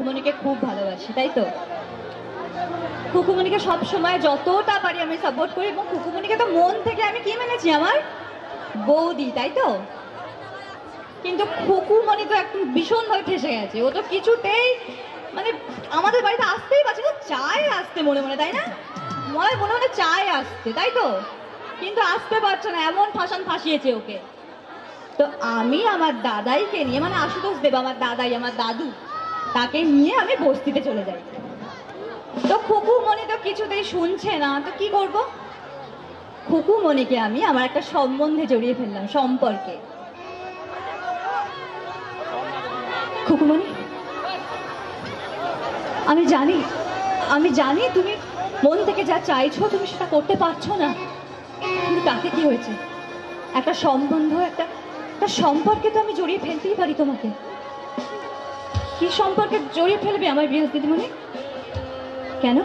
খুকুমণিকে খুব ভালোবাসি, তাই তো? খুকুমণিকে সব সময় যতটা পারি আমি সাপোর্ট করি এবং খুকুমণিকে তো মন থেকে আমি কি মেনেছি আমার? বৌদি, তাই তো? কিন্তু খুকুমণি তো একদম ভীষণভাবে ফেসে গেছে। ও তো কিছুতেই মানে আমাদের বাড়িতে আসতেই পারছে না, চায় আসতে মনে মনে, তাই না? মনে মনে মনে চায় আসতে তাই তো? কিন্তু আসতে পারছে না, এমন ফাঁসান ফাঁসিয়েছে ওকে। তো আমি আমার দাদাইকে নিয়ে মানে আশুতোষ দেব, আমার দাদাই, আমার দাদু তাকে নিয়ে আমি বস্তিতে চলে যাই। তো খুকু মনি তো কিছুতেই শুনছে না, তো কি করব? খুকু মনিকে আমি আমার একটা সম্বন্ধে জড়িয়ে ফেললাম, সম্পর্কে। খুকুমণি, আমি জানি আমি জানি তুমি মন থেকে যা চাইছো তুমি সেটা করতে পারছ না। কিন্তু তাতে কি হয়েছে? একটা সম্বন্ধ, একটা একটা সম্পর্কে তো আমি জড়িয়ে ফেলতেই পারি তোমাকে। কি সম্পর্কে জড়িয়ে ফেলবে আমার বৃহস্পতি দিদিমণি? কেন?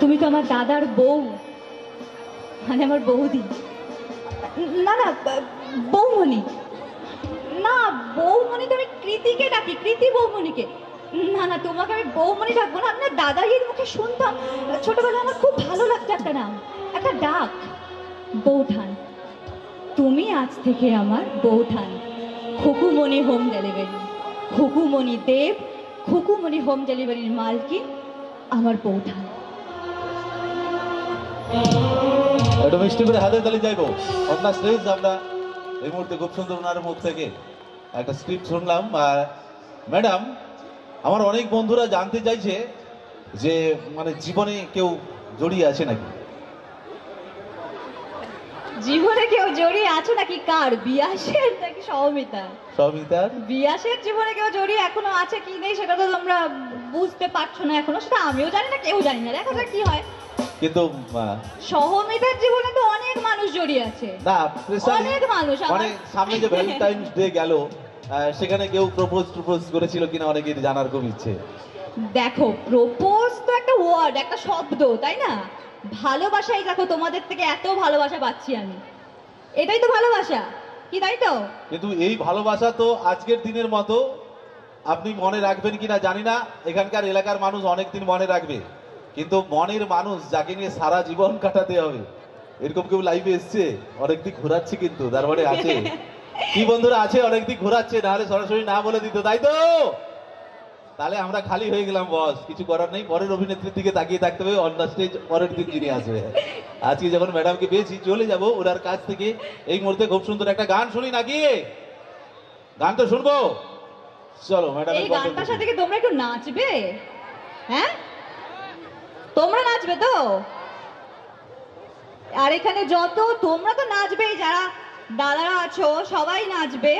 তুমি তো আমার দাদার বউ। মানে আমার বৌদি। না না, বৌমণি। না বৌমণি তো আমি কৃতিকে ডাকি, কৃতি বৌমণিকে। না না, তোমাকে আমি বৌমণি ডাকবো না। আপনার দাদাইয়ের মুখে শুনতাম। ছোটবেলায় আমার খুব ভালো লাগতো একটা নাম, একটা ডাক, বৌঠান। তুমি আজ থেকে আমার বৌঠান। Khukumoni home delivery. খুকুমণি দেব, খুকুমণি হোম ডেলিভারির মালকিন, আমার বৌঠান। একটু মিষ্টি করে হাতে তালি যাইবো। আপনার স্টেজ আমরা এই মুহূর্তে খুব সুন্দর ওনার মুখ থেকে একটা স্ক্রিপ্ট শুনলাম। আর ম্যাডাম আমার অনেক বন্ধুরা জানতে চাইছে যে মানে জীবনে কেউ জড়িয়ে আছে নাকি? জীবনে কেউ জড়িয়ে আছো নাকি কার? বিয়াসের নাকি সহমিতা সমিতার? বিয়াসের জীবনে কেউ জড়িয়ে এখনও আছে কি নেই সেটা তো তোমরা বুঝতে পারছ না এখনও সেটা আমিও জানি না কেউ জানি না। দেখা যাক কি হয়। কিন্তু সহমিতার জীবনে তো অনেক মানুষ জড়িয়ে আছে। না অনেক মানুষ অনেক সামনে যে ভ্যালেন্টাইন্স ডে গেল সেখানে কেউ প্রপোজ প্রপোজ করেছিল কিনা অনেকের জানার খুব ইচ্ছে। দেখো প্রপোজ তো একটা ওয়ার্ড একটা শব্দ তাই না? ভালোবাসাই দেখো তোমাদের থেকে এত ভালোবাসা পাচ্ছি আমি। এটাই তো ভালোবাসা কি তাই তো? কিন্তু এই ভালোবাসা তো আজকের দিনের মতো আপনি মনে রাখবেন কিনা জানি না এখানকার এলাকার মানুষ অনেক দিন মনে রাখবে। কিন্তু মনের মানুষ যাকে নিয়ে সারা জীবন কাটাতে হবে এরকম কেউ লাইভে এসছে অনেক দিক ঘোরাচ্ছে কিন্তু তার মানে আছে। কি বন্ধুরা আছে অনেক দিক ঘোরাচ্ছে নাহলে সরাসরি না বলে দিত তাই তো? তাহলে আমরা খালি হয়ে গেলাম বস। কিছু করার নেই পরের অভিনেত্রীর দিকে তাকিয়ে থাকতে হবে অন দ্য স্টেজ পরের দিন যিনি আসবে। আজকে যখন ম্যাডামকে পেয়েছি চলে যাব ওনার কাছ থেকে। এই মুহূর্তে খুব সুন্দর একটা গান শুনি নাকি? গান তো শুনব। চলো ম্যাডাম এই গানটার সাথে কি তোমরা একটু নাচবে? হ্যাঁ? তোমরা নাচবে তো? আর এখানে যত তোমরা তো নাচবেই যারা দাদারা আছো সবাই নাচবে।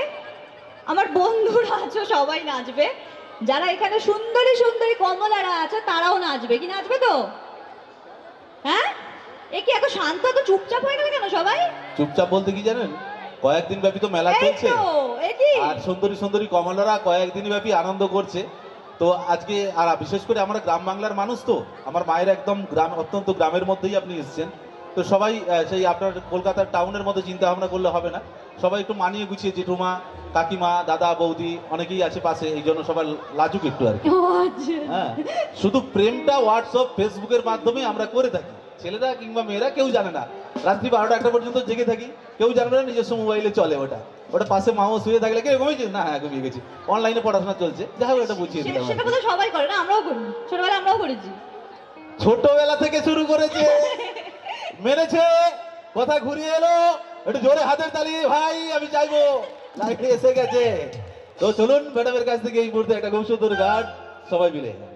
আমার বন্ধুরা আছো সবাই নাচবে। যারা এখানে সুন্দরী সুন্দরী কমলারা আছে তারাও নাচবে। কি নাচবে তো? হ্যাঁ? এ কি এত শান্ত এত চুপচাপ হয়ে গেলে কেন সবাই? চুপচাপ বলতে কি জানেন? কয়েকদিন ব্যাপী তো মেলা চলছে। তো আর সুন্দরী সুন্দরী কমলারা কয়েকদিন ব্যাপী আনন্দ করছে। তো আজকে আর বিশেষ করে আমরা গ্রাম বাংলার মানুষ তো আমার মায়ের একদম গ্রাম অত্যন্ত গ্রামের মধ্যেই আপনি এসেছেন। তো সবাই সেই আপনার কলকাতার টাউনের মতো চিন্তা ভাবনা করলে হবে না। সবাই একটু মানিয়ে গুছিয়ে জেঠুমা কাকিমা দাদা বৌদি অনেকেই আছে পাশে এই জন্য সবাই লাজুক একটু আর কি। আচ্ছা। হ্যাঁ শুধু প্রেমটা হোয়াটসঅ্যাপ ফেসবুকের মাধ্যমে আমরা করে থাকি। ছেলেরা কিংবা মেয়েরা কেউ জানে না। রাত্রি বারোটা একটা পর্যন্ত জেগে থাকি। কেউ জানে না নিজস্ব মোবাইলে চলে ওটা। ওটা পাশে মাও শুয়ে থাকলে কেউ ঘুমিয়েছিস না। হ্যাঁ ঘুমিয়ে গেছি। অনলাইনে পড়াশোনা চলছে। যাই হোক এটা বুঝিয়ে দিলাম সেটা সবাই করে না আমরাও করি ছোটবেলায় আমরাও করেছি। ছোটবেলা থেকে শুরু করেছে। মেরেছে। কথা ঘুরিয়ে এলো। একটু জোরে হাতের তালি, ভাই, আমি চাইব। এসে গেছে। তো চলুন, ম্যাডামের কাছ থেকে এই মুহূর্তে একটা খুব সুন্দর গান, সবাই মিলে।